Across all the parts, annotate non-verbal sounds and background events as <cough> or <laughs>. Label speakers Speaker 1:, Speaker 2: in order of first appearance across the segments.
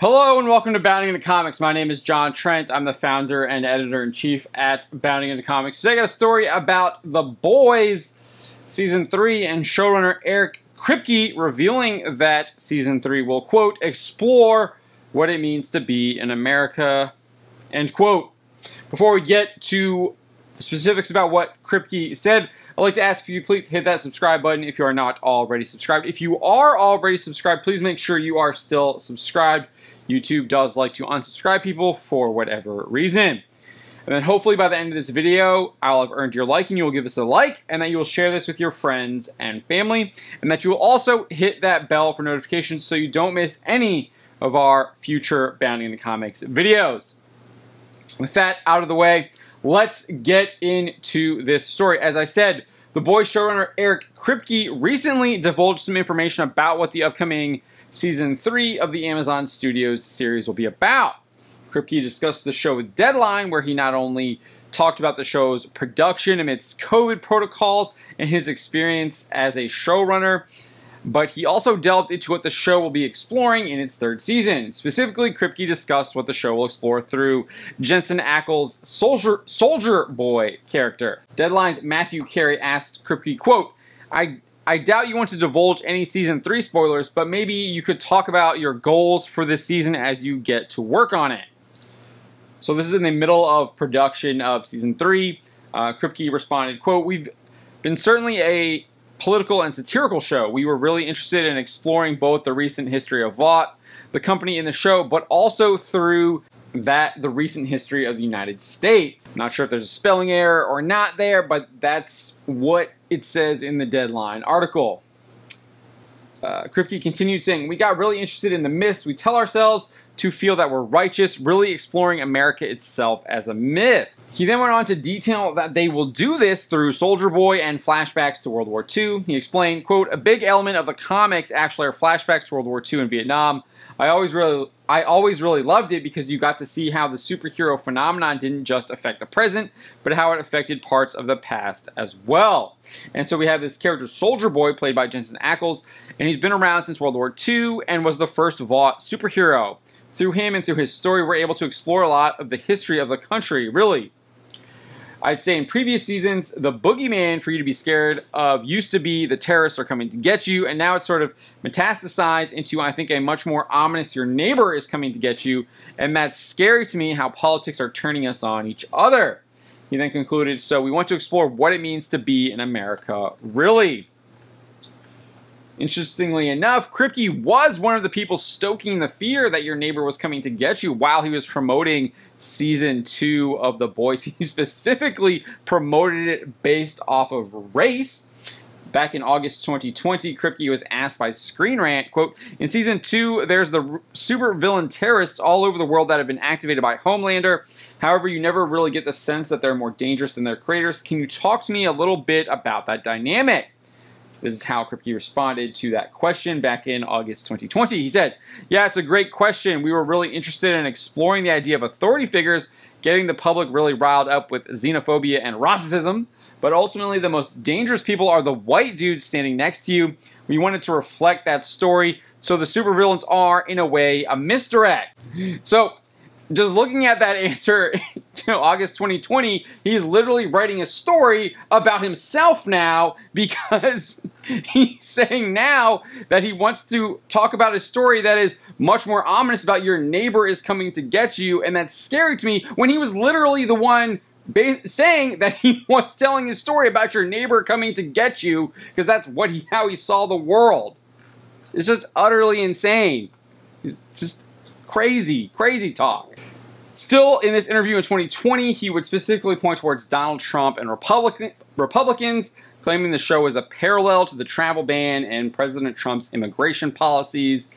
Speaker 1: Hello and welcome to Bounding into Comics. My name is John Trent. I'm the founder and editor-in-chief at Bounding into Comics. Today I got a story about The Boys Season 3 and showrunner Eric Kripke revealing that Season 3 will, quote, explore what it means to be in America, end quote. Before we get to the specifics about what Kripke said, I'd like to ask you please hit that subscribe button if you are not already subscribed. If you are already subscribed, please make sure you are still subscribed. YouTube does like to unsubscribe people for whatever reason. And then hopefully by the end of this video, I'll have earned your like and you will give us a like and that you will share this with your friends and family and that you will also hit that bell for notifications so you don't miss any of our future Bounding the Comics videos. With that out of the way, let's get into this story. As I said, the Boys showrunner Eric Kripke recently divulged some information about what the upcoming season three of the Amazon Studios series will be about. Kripke discussed the show with Deadline, where he not only talked about the show's production amidst COVID protocols and his experience as a showrunner, but he also delved into what the show will be exploring in its third season. Specifically, Kripke discussed what the show will explore through Jensen Ackles' Soldier, Soldier Boy character. Deadline's Matthew Carey asked Kripke, quote, I I doubt you want to divulge any season three spoilers, but maybe you could talk about your goals for this season as you get to work on it. So this is in the middle of production of season three. Uh, Kripke responded, quote, we've been certainly a political and satirical show. We were really interested in exploring both the recent history of Vought, the company in the show, but also through that the recent history of the United States. not sure if there's a spelling error or not there, but that's what it says in the deadline article. Uh, Kripke continued saying, We got really interested in the myths we tell ourselves to feel that we're righteous, really exploring America itself as a myth. He then went on to detail that they will do this through Soldier Boy and flashbacks to World War II. He explained, quote, a big element of the comics actually are flashbacks to World War II and Vietnam. I always really I always really loved it because you got to see how the superhero phenomenon didn't just affect the present, but how it affected parts of the past as well. And so we have this character Soldier Boy played by Jensen Ackles, and he's been around since World War II and was the first Vought superhero. Through him and through his story, we're able to explore a lot of the history of the country, really. I'd say in previous seasons, the boogeyman for you to be scared of used to be the terrorists are coming to get you, and now it's sort of metastasized into, I think, a much more ominous your neighbor is coming to get you, and that's scary to me how politics are turning us on each other. He then concluded, so we want to explore what it means to be in America, really. Interestingly enough, Kripke was one of the people stoking the fear that your neighbor was coming to get you while he was promoting season two of The Boys. <laughs> He specifically promoted it based off of race. Back in August 2020, Kripke was asked by Screen Rant, quote, In season two, there's the super villain terrorists all over the world that have been activated by Homelander. However, you never really get the sense that they're more dangerous than their creators. Can you talk to me a little bit about that dynamic? This is how Kripke responded to that question back in August 2020. He said, Yeah, it's a great question. We were really interested in exploring the idea of authority figures getting the public really riled up with xenophobia and racism. But ultimately, the most dangerous people are the white dudes standing next to you. We wanted to reflect that story. So the supervillains are, in a way, a misdirect. So just looking at that <laughs> answer to August 2020, he's literally writing a story about himself now <laughs> because <laughs> he's saying now that he wants to talk about a story that is much more ominous about your neighbor is coming to get you, and that's scary to me when he was literally the one saying that he <laughs> was telling his story about your neighbor coming to get you because that's what he how he saw the world. It's just utterly insane. It's just crazy, crazy talk. Still, in this interview in 2020, he would specifically point towards Donald Trump and Republican, Republicans, claiming the show is a parallel to the travel ban and President Trump's immigration policies.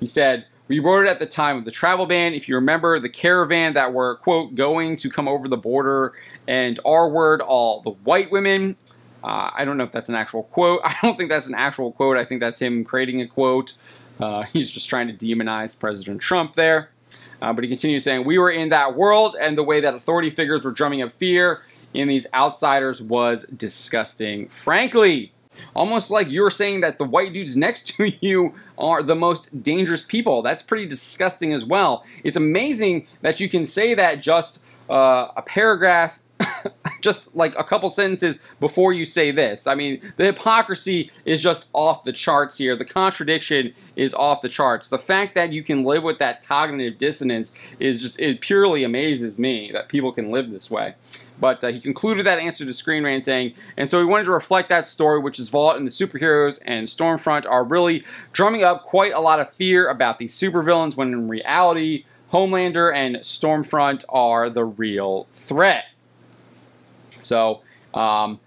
Speaker 1: He said, we wrote it at the time of the travel ban. If you remember the caravan that were, quote, going to come over the border and R word all the white women. Uh, I don't know if that's an actual quote. <laughs> I don't think that's an actual quote. I think that's him creating a quote. Uh, he's just trying to demonize President Trump there. Uh, but he continues saying, We were in that world, and the way that authority figures were drumming up fear in these outsiders was disgusting. Frankly, Almost like you're saying that the white dudes next <laughs> to you are the most dangerous people. That's pretty disgusting as well. It's amazing that you can say that just uh, a paragraph <laughs> just like a couple sentences before you say this. I mean, the hypocrisy is just off the charts here. The contradiction is off the charts. The fact that you can live with that cognitive dissonance is just, it purely amazes me that people can live this way. But uh, he concluded that answer to Screen Rant saying, and so he wanted to reflect that story, which is Vought and the superheroes and Stormfront are really drumming up quite a lot of fear about these supervillains when in reality, Homelander and Stormfront are the real threat. So, um,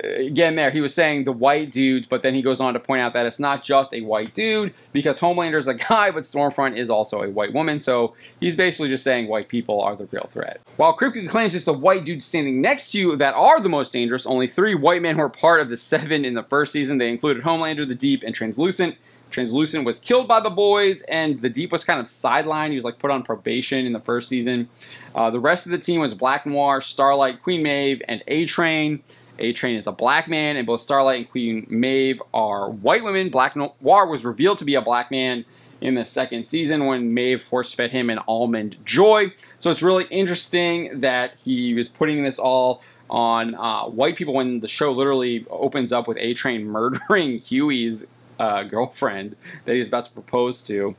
Speaker 1: again, there he was saying the white dudes, but then he goes on to point out that it's not just a white dude because Homelander is a <laughs> guy, but Stormfront is also a white woman. So he's basically just saying white people are the real threat. While Kripke claims it's the white dudes standing next to you that are the most dangerous, only three white men were part of the seven in the first season. They included Homelander, the Deep, and Translucent. Translucent was killed by the boys, and the Deep was kind of sidelined. He was like put on probation in the first season. Uh, the rest of the team was Black Noir, Starlight, Queen Maeve, and A Train. A Train is a black man, and both Starlight and Queen Maeve are white women. Black Noir was revealed to be a black man in the second season when Maeve force-fed him an almond joy. So it's really interesting that he was putting this all on uh, white people when the show literally opens up with A Train <laughs> murdering Hughie's uh, girlfriend that he's about to propose to.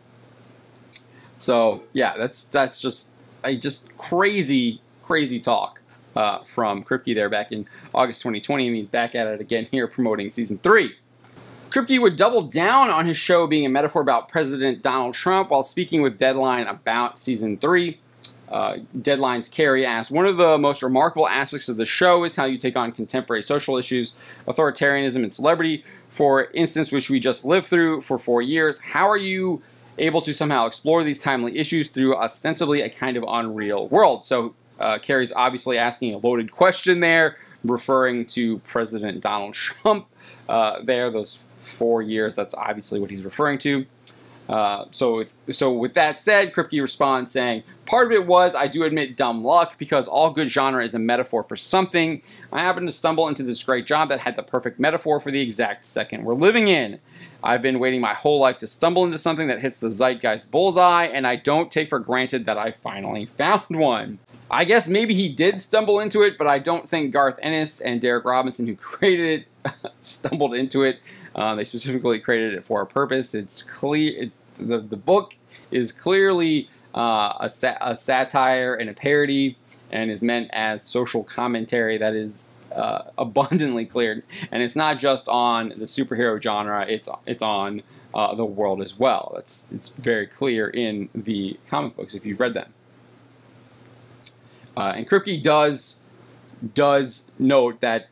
Speaker 1: So yeah, that's that's just a just crazy crazy talk uh, from Kripke there back in August 2020, and he's back at it again here promoting season three. Kripke would double down on his show being a metaphor about President Donald Trump while speaking with Deadline about season three. Uh, Deadline's Carey asked, One of the most remarkable aspects of the show is how you take on contemporary social issues, authoritarianism, and celebrity for instance, which we just lived through for four years. How are you able to somehow explore these timely issues through ostensibly a kind of unreal world? So uh, Carey's obviously asking a loaded question there, referring to President Donald Trump uh, there, those four years, that's obviously what he's referring to. Uh, so, so with that said, Kripke responds saying, Part of it was, I do admit, dumb luck, because all good genre is a metaphor for something. I happened to stumble into this great job that had the perfect metaphor for the exact second we're living in. I've been waiting my whole life to stumble into something that hits the zeitgeist bullseye, and I don't take for granted that I finally <laughs> found one. I guess maybe he did stumble into it, but I don't think Garth Ennis and Darick Robertson, who <laughs> created it, <laughs> stumbled into it. Uh, they specifically created it for a purpose. It's clear. It, the, the book is clearly uh, a, a, satire and a parody and is meant as social commentary that is uh, abundantly clear. And it's not just on the superhero genre, it's, it's on uh, the world as well. It's, it's very clear in the comic books if you've read them. Uh, and Kripke does, does note that,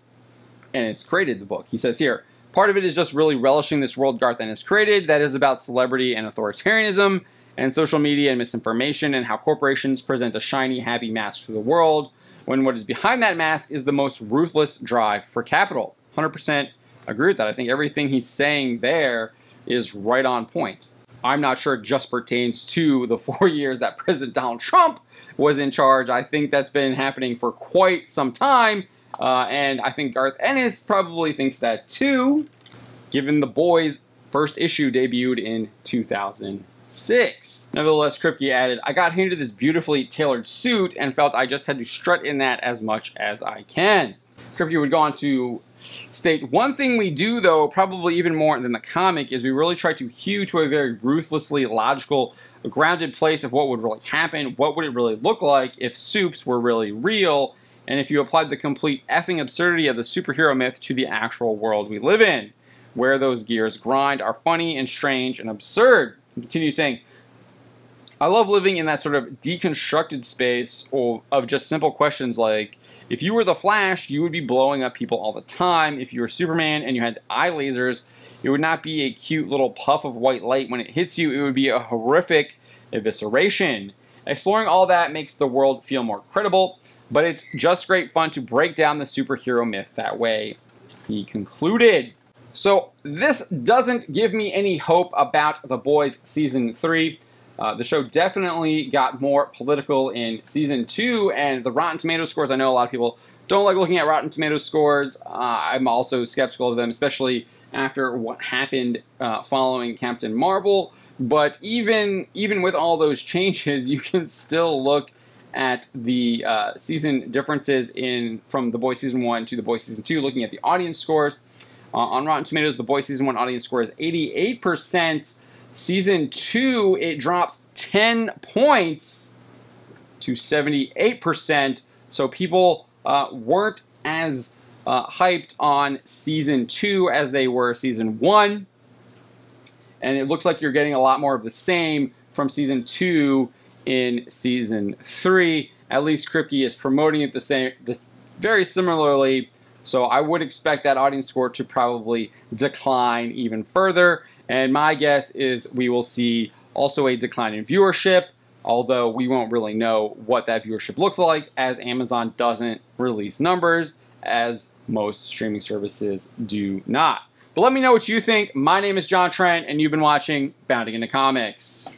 Speaker 1: and it's created the book. He says here, part of it is just really relishing this world Garth Ennis created that is about celebrity and authoritarianism and social media and misinformation and how corporations present a shiny, happy mask to the world when what is behind that mask is the most ruthless drive for capital. 100% agree with that. I think everything he's saying there is right on point. I'm not sure it just pertains to the four <laughs> years that President Donald Trump was in charge. I think that's been happening for quite some time, uh, and I think Garth Ennis probably thinks that too, given the boys' first issue debuted in 2006. Nevertheless, Kripke added, I got handed this beautifully tailored suit and felt I just had to strut in that as much as I can. Kripke would go on to state, one thing we do though, probably even more than the comic, is we really try to hew to a very ruthlessly logical, grounded place of what would really happen, what would it really look like if soups were really real, and if you applied the complete effing absurdity of the superhero myth to the actual world we live in, where those gears grind are funny and strange and absurd. He continues saying, I love living in that sort of deconstructed space of just simple questions like, if you were the Flash, you would be blowing up people all the time. If you were Superman and you had eye lasers, it would not be a cute little puff of white light when it hits you. It would be a horrific evisceration. Exploring all that makes the world feel more credible, but it's just great fun to break down the superhero myth that way. He concluded. So this doesn't give me any hope about The Boys Season 3. Uh, the show definitely got more political in Season 2, and the Rotten Tomato scores, I know a lot of people don't like looking at Rotten Tomatoes scores. Uh, I'm also skeptical of them, especially after what happened uh, following Captain Marvel. But even even with all those <laughs> changes, you can still look at the uh, season differences in from The Boys season one to The Boys season two. Looking at the audience scores uh, on Rotten Tomatoes, The Boys season one audience score is 88 percent. Season two, it dropped 10 points to 78 percent. So people uh, weren't as uh, hyped on season two as they were season one. And it looks like you're getting a lot more of the same from season two in season three. At least Kripke is promoting it the same, the, very similarly. So I would expect that audience score to probably decline even further. And my guess is we will see also a decline in viewership, although we won't really know what that viewership looks like as Amazon doesn't release numbers as most streaming services do not. But let me know what you think. My name is John Trent, and you've been watching Bounding into Comics.